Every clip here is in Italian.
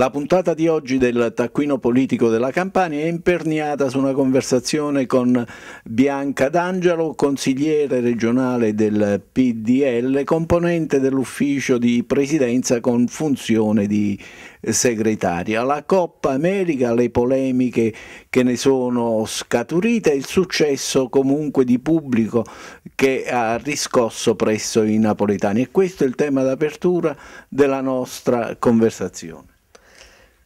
La puntata di oggi del taccuino politico della Campania è imperniata su una conversazione con Bianca D'Angelo, consigliere regionale del PDL, componente dell'ufficio di presidenza con funzione di segretaria. La Coppa America, le polemiche che ne sono scaturite, il successo comunque di pubblico che ha riscosso presso i napoletani e questo è il tema d'apertura della nostra conversazione.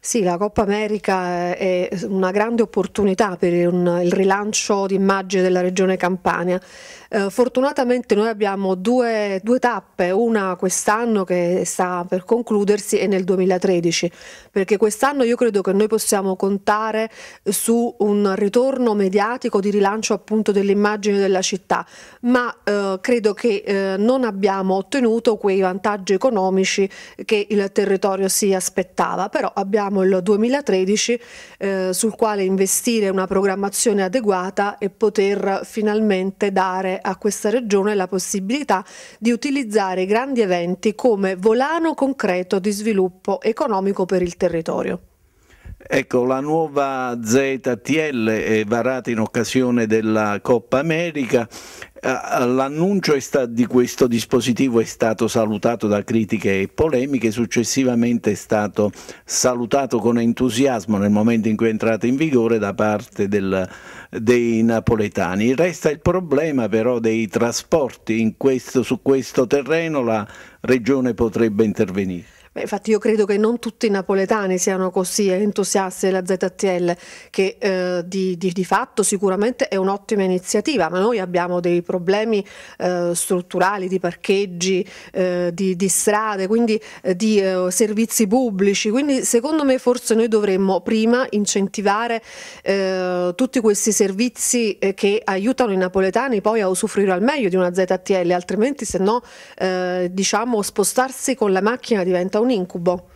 Sì, la Coppa America è una grande opportunità per un, il rilancio d'immagine della regione Campania. Eh, fortunatamente noi abbiamo due, due, tappe, una quest'anno che sta per concludersi e nel 2013, perché quest'anno io credo che noi possiamo contare su un ritorno mediatico di rilancio appunto dell'immagine della città, ma eh, credo che eh, non abbiamo ottenuto quei vantaggi economici che il territorio si aspettava, però abbiamo il 2013 eh, sul quale investire una programmazione adeguata e poter finalmente dare a questa regione la possibilità di utilizzare i grandi eventi come volano concreto di sviluppo economico per il territorio. Ecco, la nuova ZTL è varata in occasione della Coppa America. Eh, l'annuncio di questo dispositivo è stato salutato da critiche e polemiche, successivamente è stato salutato con entusiasmo nel momento in cui è entrato in vigore da parte del, dei napoletani. Resta il problema però dei trasporti, questo, su questo terreno la regione potrebbe intervenire. Beh, infatti io credo che non tutti i napoletani siano così entusiasti della ZTL, che eh, di, di, di, fatto sicuramente è un'ottima iniziativa, ma noi abbiamo dei problemi eh, strutturali di parcheggi, eh, di, di, strade, quindi eh, di eh, servizi pubblici, quindi secondo me forse noi dovremmo prima incentivare eh, tutti questi servizi che aiutano i napoletani poi a usufruire al meglio di una ZTL, altrimenti se no diciamo spostarsi con la macchina diventa un un incubo.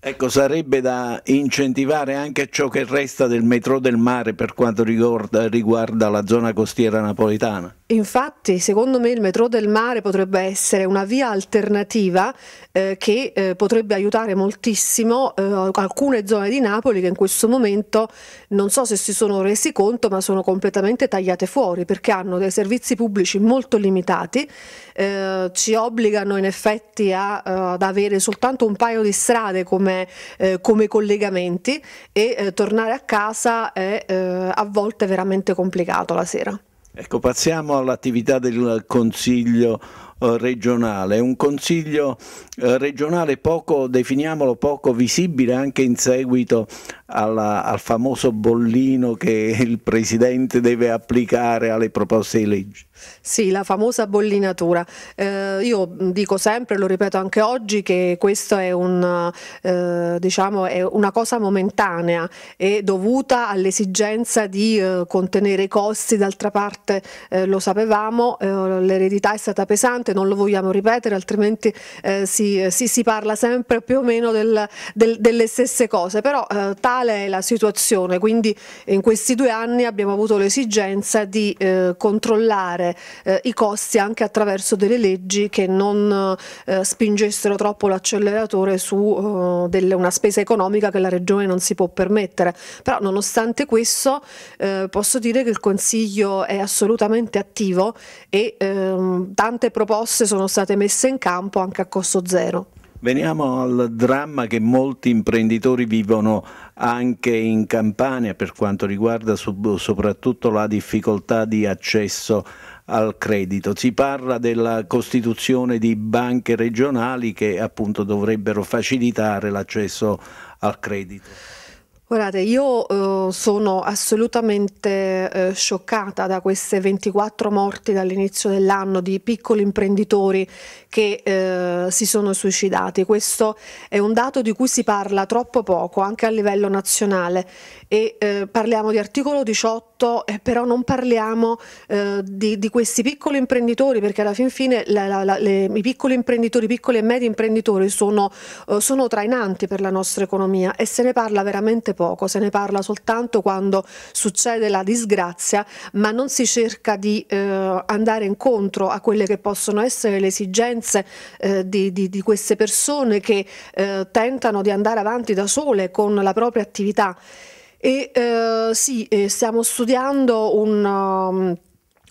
Ecco, sarebbe da incentivare anche ciò che resta del metro del mare per quanto riguarda, riguarda la zona costiera napoletana. Infatti, secondo me il metro del mare potrebbe essere una via alternativa eh, che eh, potrebbe aiutare moltissimo eh, alcune zone di Napoli che in questo momento non so se si sono resi conto, ma sono completamente tagliate fuori perché hanno dei servizi pubblici molto limitati, eh, ci obbligano in effetti a, uh, ad avere soltanto un paio di strade come, eh, come collegamenti e eh, tornare a casa è a volte veramente complicato la sera. Ecco, passiamo all'attività del Consiglio eh, regionale, un Consiglio eh, regionale poco, definiamolo poco visibile anche in seguito alla, al famoso bollino che il Presidente deve applicare alle proposte di legge. Sì, la famosa bollinatura. Eh, io dico sempre, lo ripeto anche oggi, che questa è, un, eh, diciamo, è una cosa momentanea e dovuta all'esigenza di eh, contenere i costi, d'altra parte eh, lo sapevamo, eh, l'eredità è stata pesante, non lo vogliamo ripetere, altrimenti eh, si, si, si, parla sempre più o meno del, del, delle stesse cose, però tale è la situazione, quindi in questi due anni abbiamo avuto l'esigenza di controllare eh, i costi anche attraverso delle leggi che non eh, spingessero troppo l'acceleratore su eh, delle, una spesa economica che la Regione non si può permettere. Però nonostante questo eh, posso dire che il Consiglio è assolutamente attivo e ehm, tante proposte sono state messe in campo anche a costo zero. Veniamo al dramma che molti imprenditori vivono anche in Campania per quanto riguarda soprattutto la difficoltà di accesso al credito. Si parla della costituzione di banche regionali che appunto dovrebbero facilitare l'accesso al credito. Guardate, io eh, sono assolutamente eh, scioccata da queste 24 morti dall'inizio dell'anno di piccoli imprenditori che eh, si sono suicidati. Questo è un dato di cui si parla troppo poco anche a livello nazionale e eh, parliamo di articolo 18 eh, però non parliamo eh, di, di, questi piccoli imprenditori perché alla fin fine la, la, la, le, i piccoli imprenditori, i piccoli e medi imprenditori sono, sono trainanti per la nostra economia e se ne parla veramente poco, se ne parla soltanto quando succede la disgrazia, ma non si cerca di eh, andare incontro a quelle che possono essere le esigenze eh, di, di, di, queste persone che eh, tentano di andare avanti da sole con la propria attività. E eh, sì, eh, stiamo studiando un... Um,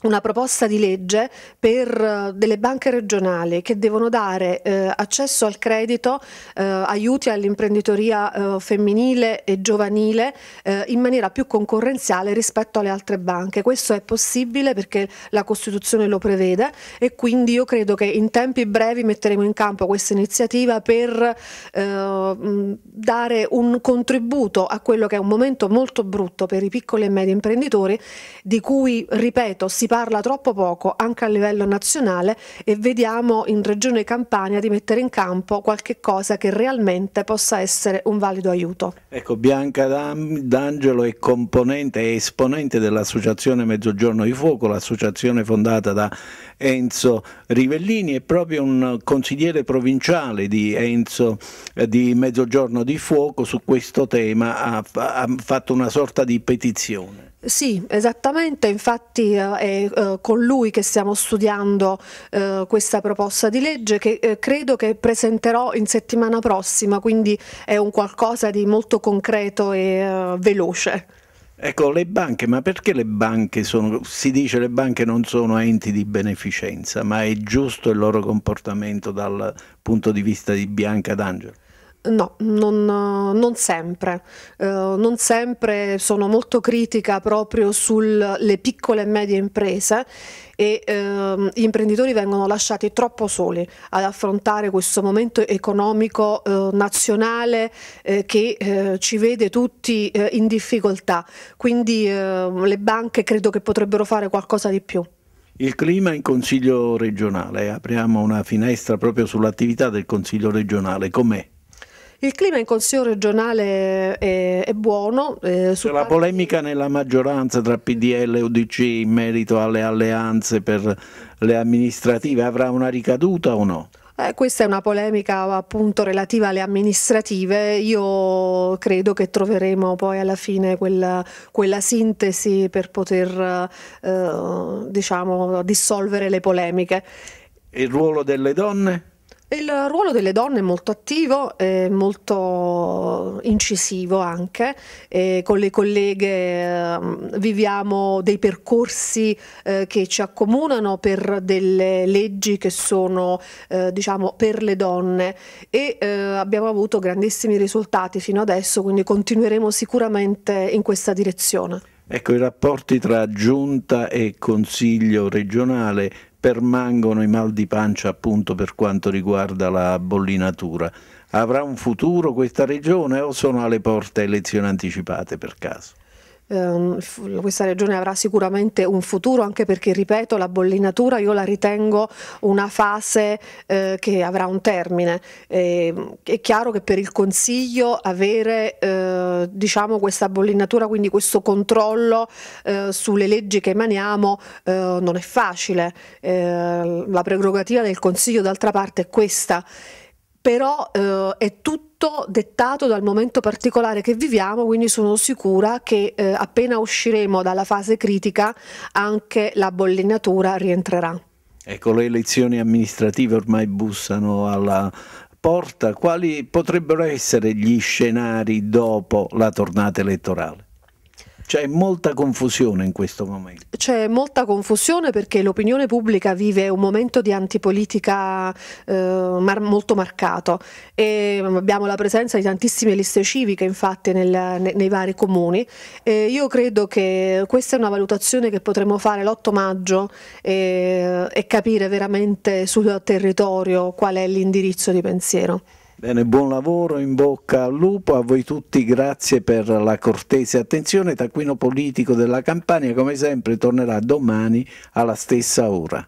una proposta di legge per eh, delle banche regionali che devono dare eh, accesso al credito, eh, aiuti all'imprenditoria eh, femminile e giovanile eh, in maniera più concorrenziale rispetto alle altre banche. Questo è possibile perché la Costituzione lo prevede e quindi io credo che in tempi brevi metteremo in campo questa iniziativa per eh, dare un contributo a quello che è un momento molto brutto per i piccoli e medi imprenditori di cui, ripeto, si parla troppo poco anche a livello nazionale e vediamo in Regione Campania di mettere in campo qualche cosa che realmente possa essere un valido aiuto. Ecco, Bianca D'Angelo è componente e esponente dell'Associazione Mezzogiorno di Fuoco, l'associazione fondata da Enzo Rivellini, è proprio un consigliere provinciale di Enzo di Mezzogiorno di Fuoco su questo tema, ha, ha fatto una sorta di petizione. Sì, esattamente, infatti eh, eh, con lui che stiamo studiando eh, questa proposta di legge che eh, credo che presenterò in settimana prossima, quindi è un qualcosa di molto concreto e eh, veloce. Ecco, le banche, ma perché le banche sono, si dice le banche non sono enti di beneficenza, ma è giusto il loro comportamento dal punto di vista di Bianca D'Angelo? No, non, non sempre. Uh, non sempre sono molto critica proprio sulle piccole e medie imprese e uh, gli imprenditori vengono lasciati troppo soli ad affrontare questo momento economico uh, nazionale eh, che ci vede tutti in difficoltà. Quindi le banche credo che potrebbero fare qualcosa di più. Il clima in Consiglio regionale, apriamo una finestra proprio sull'attività del Consiglio regionale, com'è? Il clima in Consiglio regionale è, è buono. Eh, C'è la polemica nella maggioranza tra PDL e UDC in merito alle alleanze per le amministrative avrà una ricaduta o no? Eh, questa è una polemica appunto relativa alle amministrative, io credo che troveremo poi alla fine quella, quella sintesi per poter eh, diciamo, dissolvere le polemiche. Il ruolo delle donne? Il ruolo delle donne è molto attivo, è molto incisivo anche, e con le colleghe eh, viviamo dei percorsi eh, che ci accomunano per delle leggi che sono eh, diciamo per le donne e eh, abbiamo avuto grandissimi risultati fino adesso, quindi continueremo sicuramente in questa direzione. Ecco, i rapporti tra giunta e consiglio regionale permangono i mal di pancia appunto per quanto riguarda la bollinatura. Avrà un futuro questa regione o sono alle porte elezioni anticipate per caso? Eh, questa regione avrà sicuramente un futuro anche perché, ripeto, la bollinatura io la ritengo una fase eh, che avrà un termine. Eh, è chiaro che per il Consiglio avere eh, diciamo questa bollinatura, quindi questo controllo eh, sulle leggi che emaniamo eh, non è facile. la prerogativa del Consiglio d'altra parte è questa però eh, è tutto dettato dal momento particolare che viviamo, quindi sono sicura che eh, appena usciremo dalla fase critica anche la bollinatura rientrerà. Ecco, le elezioni amministrative ormai bussano alla porta, quali potrebbero essere gli scenari dopo la tornata elettorale? C'è molta confusione in questo momento. C'è molta confusione perché l'opinione pubblica vive un momento di antipolitica eh, mar molto marcato e abbiamo la presenza di tantissime liste civiche infatti nel, ne, nei vari comuni. E io credo che questa è una valutazione che potremo fare l'8 maggio e, e capire veramente sul territorio qual è l'indirizzo di pensiero. Bene, buon lavoro, in bocca al lupo, a voi tutti grazie per la cortese attenzione. Taccuino Politico della Campania come sempre tornerà domani alla stessa ora.